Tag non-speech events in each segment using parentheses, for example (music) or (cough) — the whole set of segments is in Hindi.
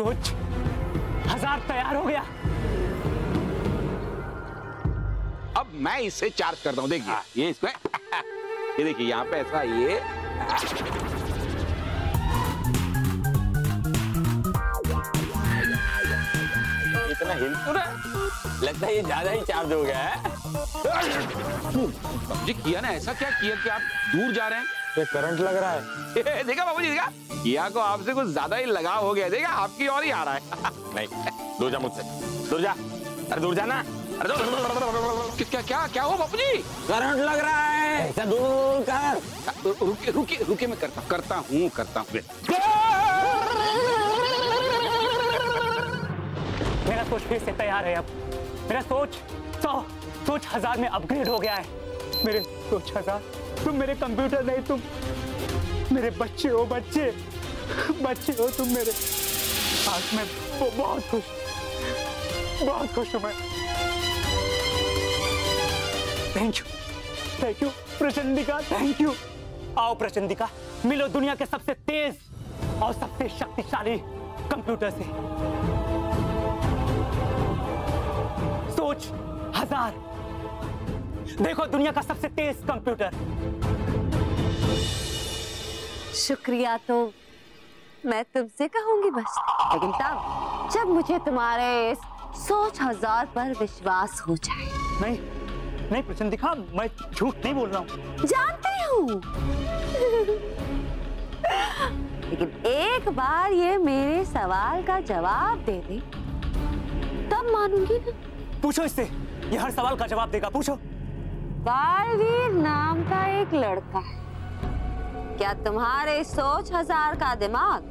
सोच। हज़ार तैयार हो गया। अब मैं इसे चार्ज करता हूँ देखिए। ये इसमें। (laughs) ये देखिए यहाँ पे ऐसा ये। इतना हिल तो रहा लगता है ये ज़्यादा ही चार्ज हो गया है। जी किया ना ऐसा क्या किया कि आप दूर जा रहे हैं? ये करंट लग रहा है। (laughs) देखा बाबू जी देखा? किया को आपसे कुछ ज़्यादा ही लगाव हो गया। देखा आपकी और ही आ रहा है। (laughs) नहीं दूर जा मुझसे। दूर जा। अरे दूर जाना अरे दूर। क्या क्या क्या हुआ बापू जी करंट लग रहा है। ऐसा दूर कर। रुकिए रुकिए रुकिए मैं करता करता हूँ करता हूँ। मेरा सोच फिर से तैयार है अब। मेरा सोच सौ सोच हज़ार में अपग्रेड हो गया है। मेरे सोच हज़ार तुम मेरे कंप्यूटर नहीं, तुम मेरे बच्चे हो, बच्चे। बच्चे हो तुम मेरे। आज मैं बहुत खुश। बहुत खुश हूँ मैं। Thank you thank you Prachandika. Thank you आओ प्रचंडिका, मिलो दुनिया के सबसे तेज और सबसे शक्तिशाली कंप्यूटर से। सोच, हज़ार। देखो दुनिया का सबसे तेज कंप्यूटर शुक्रिया तो मैं तुमसे कहूँगी बस। लेकिन तब जब मुझे तुम्हारे इस सोच हज़ार पर विश्वास हो जाए। नहीं नहीं प्रचंड दिखा मैं झूठ नहीं बोल रहा हूँ। जानती हूँ। लेकिन एक बार ये मेरे सवाल का जवाब दे दे। तब मानूँगी ना। पूछो इससे ये हर सवाल का जवाब देगा पूछो। बालवीर नाम का एक लड़का है। क्या तुम्हारे सोच हज़ार का दिमाग?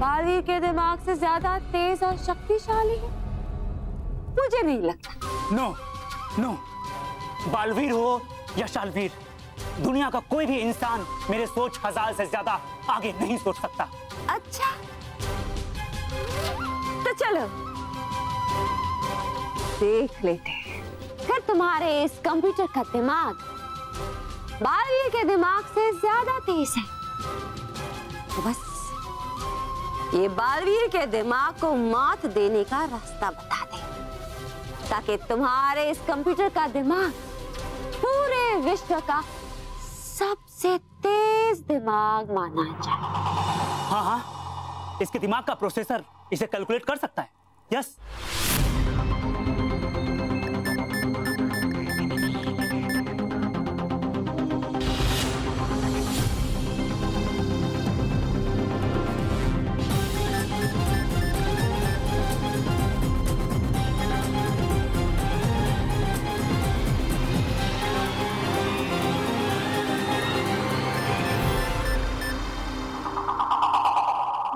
बालवीर के दिमाग से ज़्यादा तेज और शक्तिशाली है। मुझे नहीं लगता। नो नो बालवीर हो या शालवीर दुनिया का कोई भी इंसान मेरे सोच हज़ार से ज़्यादा आगे नहीं सोच सकता। अच्छा। तो चलो। देख लेते हैं। फिर तुम्हारे इस कंप्यूटर का दिमाग बालवीर के दिमाग से ज़्यादा तेज है। तो बस, ये बालवीर के दिमाग को मात देने का रास्ता बता दे, ताकि तुम्हारे इस कंप्यूटर का दिमाग पूरे विश्व का सबसे तेज दिमाग माना जाए। हाँ हाँ इसके दिमाग का प्रोसेसर इसे कैलकुलेट कर सकता है। यस।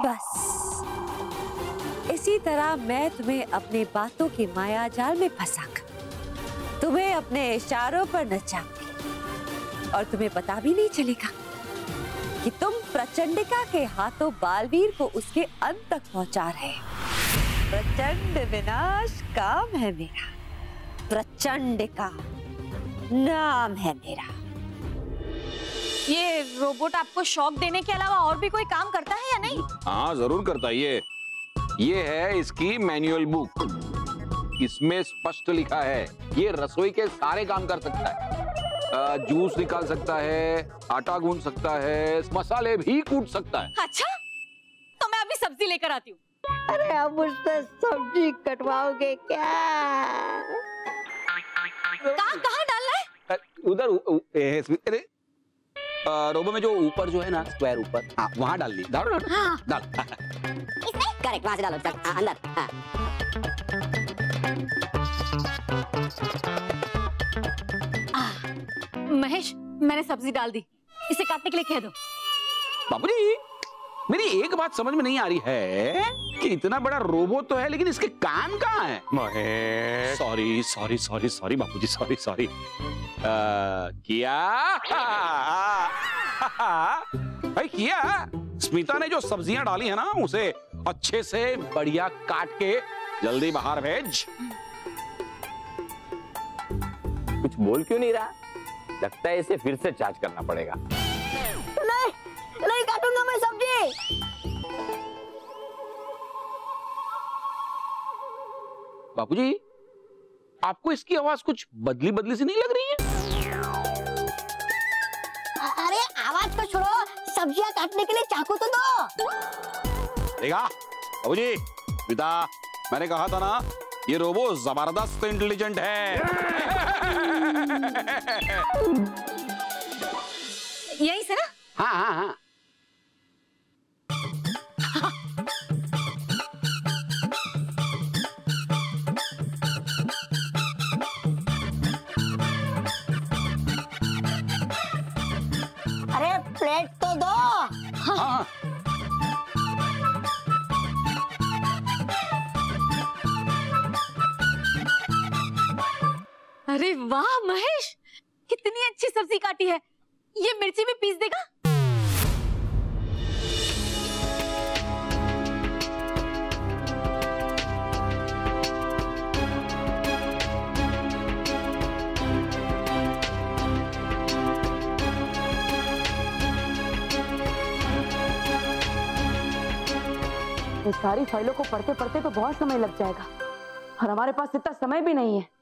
बस। इसी तरह मैं तुम्हें अपने बातों की माया जाल में फंसाकर, तुम्हें अपने इशारों पर नचाऊँगी और तुम्हें पता भी नहीं चलेगा कि तुम प्रचंडिका के हाथों बालवीर को उसके अंत तक पहुँचा रहे। प्रचंड विनाश काम है मेरा। प्रचंडिका नाम है मेरा। ये रोबोट आपको शौक देने के अलावा और भी कोई काम करता है या नहीं? हाँ ज़रूर करता है ये। ये है इसकी मैनुअल बुक। इसमें स्पष्ट लिखा है ये रसोई के सारे काम कर सकता है। जूस निकाल सकता है आटा गूंद सकता है मसाले भी कूट सकता है। अच्छा? तो मैं अभी सब्ज़ी लेकर आती हूँ। अरे अब मुझसे सब्ज़ी कटवाओगे क्या? कहाँ कहाँ डालना है? उधर अरे रोबो में जो ऊपर जो है ना स्क्वायर ऊपर हाँ वहाँ डाल दी। डालो डालो हाँ। डाल। करेक्ट वहाँ से डालो चल, हाँ, अंदर हाँ। महेश मैंने सब्ज़ी डाल दी। इसे काटने के लिए कह दो। बाबूजी मेरी एक बात समझ में नहीं आ रही है। कि इतना बड़ा रोबोट तो है लेकिन इसके कान कहाँ है? Mahesh. Sorry sorry sorry sorry Bapuji sorry sorry किया? भाई किया? स्मिता ने जो सब्ज़ियाँ डाली है ना उसे अच्छे से बढ़िया काट के जल्दी बाहर भेज। कुछ बोल क्यों नहीं रहा? लगता है इसे फिर से चार्ज करना पड़ेगा। बापूजी आपको इसकी आवाज़ कुछ बदली बदली सी नहीं लग रही है? अरे आवाज़ को छोड़ो। सब्ज़ियाँ काटने के लिए चाकू तो दो। देखा? बाबूजी पिता मैंने कहा था ना ये रोबो ज़बरदस्त इंटेलिजेंट है। यही से ना? हाँ हाँ हाँ। काटी है। ये मिर्ची भी पीस देगा? सारी फाइलों को पढ़ते पढ़ते तो बहुत समय लग जाएगा। और हमारे पास इतना समय भी नहीं है।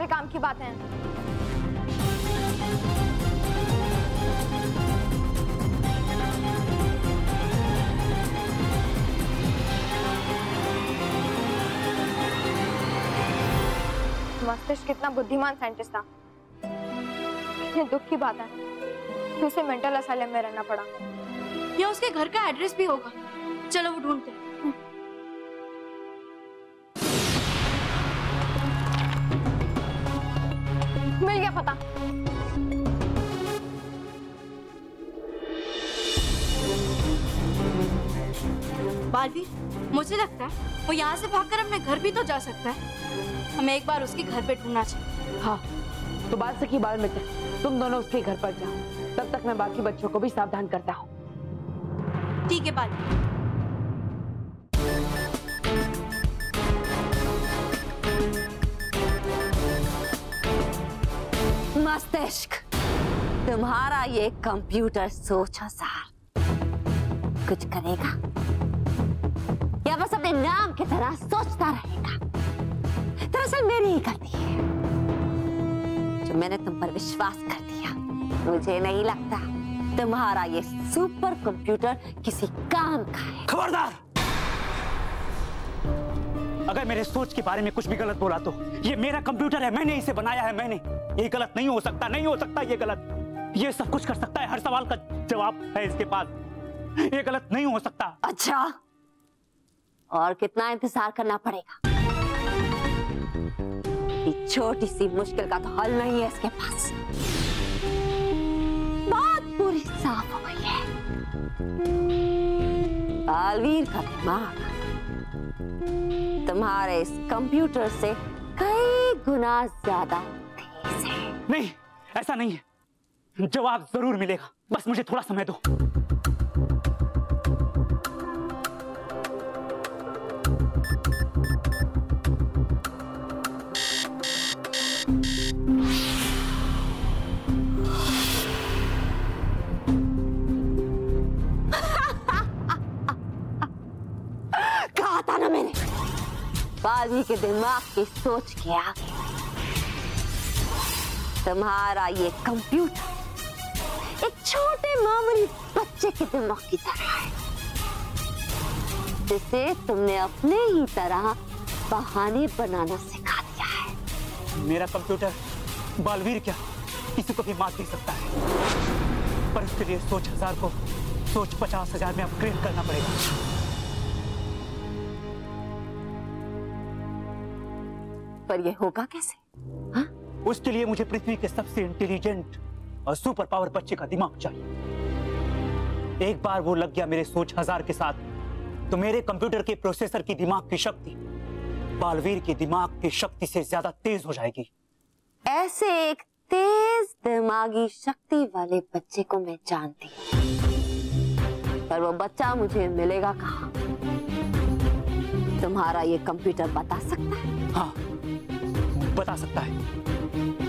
इसमें हमारे काम की बातें हैं। मस्तिष्क कितना बुद्धिमान साइंटिस्ट था। ये दुख की बात है। कि उसे मेंटल असाइलम में रहना पड़ा। या उसके घर का एड्रेस भी होगा। चलो वो ढूंढते पता बालवीर मुझे लगता है वो यहाँ से भागकर अपने घर भी तो जा सकता है। हमें एक बार उसके घर पे ढूंढना चाहिए। हाँ तो बाल से की बाल मिटे तुम दोनों उसके घर पर जाओ। तब तक मैं बाकी बच्चों को भी सावधान करता हूँ। ठीक है बालवीर मस्तिष्क तुम्हारा ये कंप्यूटर सोच हज़ार कुछ करेगा? या बस अपने नाम की तरह सोचता रहेगा? दरअसल मेरी ही गलती है। जो मैंने तुम पर विश्वास कर दिया, मुझे नहीं लगता तुम्हारा ये सुपर कंप्यूटर किसी काम का है। खबरदार! अगर मेरे सोच के बारे में कुछ भी गलत बोला तो। ये मेरा कंप्यूटर है, मैंने इसे बनाया है, मैंने। ये गलत नहीं हो सकता, नहीं हो सकता ये गलत। ये सब कुछ कर सकता है, हर सवाल का जवाब है इसके पास। ये गलत नहीं हो सकता। अच्छा। और कितना इंतज़ार करना पड़ेगा? छोटी सी मुश्किल का तो हल नहीं है इसके पास। बात पूरी साफ़ हो गई है। बालवीर का दिमाग। तुम्हारे इस कंप्यूटर से कई गुना ज़्यादा नहीं, ऐसा नहीं है। जवाब ज़रूर मिलेगा। बस मुझे थोड़ा समय दो। आदमी के दिमाग की सोच के आगे तुम्हारा ये कंप्यूटर एक छोटे मामूली बच्चे के दिमाग की तरह है, जिसे तुमने अपने ही तरह बहाने बनाना सिखा दिया है। मेरा कंप्यूटर बालवीर क्या किसी को भी मात दे सकता है? पर इसके लिए सोच हज़ार को सोच पचास हज़ार में अपग्रेड करना पड़ेगा। पर ये होगा कैसे? हाँ? उसके लिए मुझे पृथ्वी के सबसे इंटेलिजेंट और सुपर पावर बच्चे का दिमाग चाहिए। एक बार वो लग गया मेरे सोच हज़ार के साथ तो मेरे कंप्यूटर के प्रोसेसर की दिमाग की शक्ति बालवीर के दिमाग की शक्ति से ज़्यादा तेज हो जाएगी। ऐसे एक तेज दिमागी शक्ति वाले बच्चे को मैं जानती पर वो बच्चा मुझे मिलेगा कहा? तुम्हारा ये कंप्यूटर बता सकता है? हाँ। बता सकता है।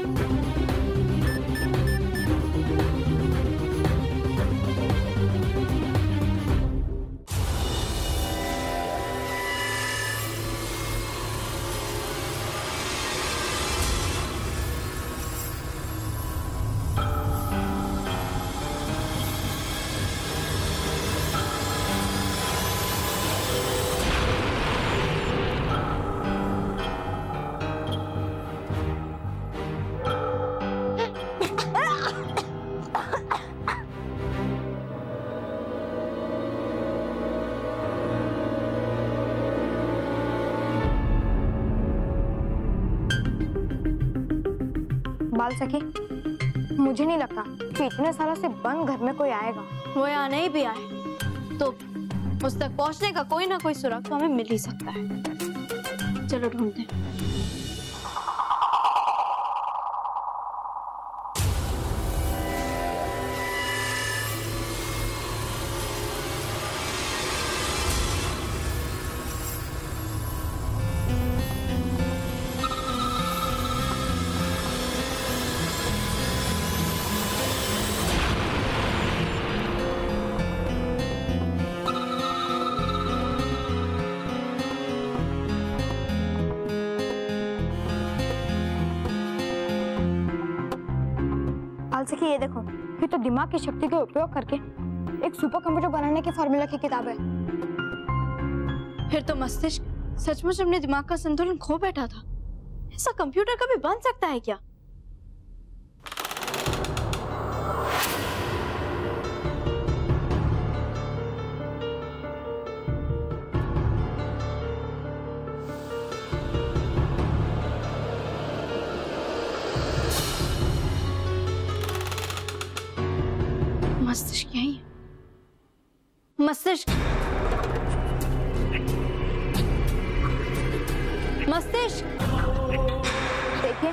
मुझे नहीं लगता कि इतने सालों से बंद घर में कोई आएगा। वो यहाँ नहीं भी आए। तो उस तक पहुँचने का कोई ना कोई सुराग तो हमें मिल ही सकता है। चलो ढूंढते हैं। सखी ये देखो, ये तो दिमाग की शक्ति का उपयोग करके एक सुपर कंप्यूटर बनाने के फॉर्मूला की किताब है। फिर तो मस्तिष्क सचमुच अपने दिमाग का संतुलन खो बैठा था। ऐसा कंप्यूटर कभी बन सकता है क्या? मस्तिष्क। मस्तिष्क। देखिए,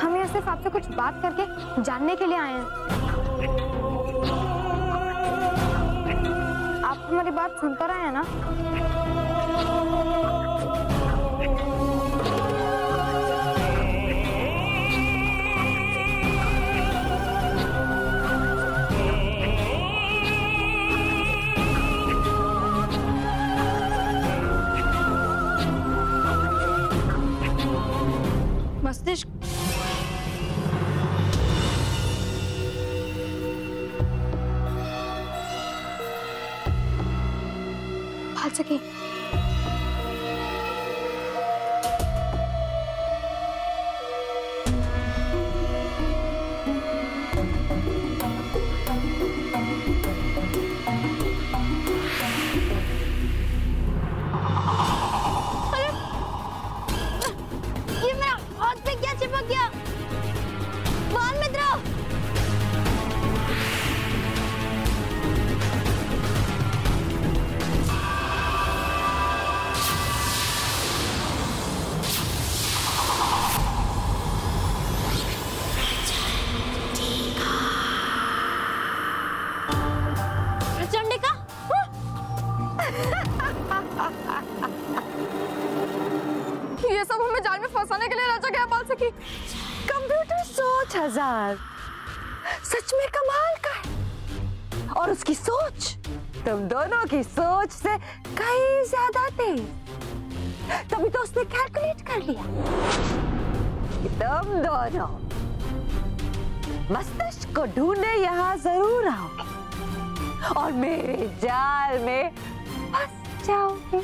हम यहाँ सिर्फ़ आपसे कुछ बात करके जानने के लिए आए हैं। आप हमारी बात सुनकर आए हैं ना? सखी कंप्यूटर सोच हज़ार। सच में कमाल का है। और उसकी सोच, तुम दोनों की सोच से कहीं ज़्यादा तेज। तभी तो उसने कैलकुलेट कर लिया कि तुम दोनों मस्तिष्क को ढूँढने यहाँ ज़रूर आओगे और मेरे जाल में फंस जाओगे।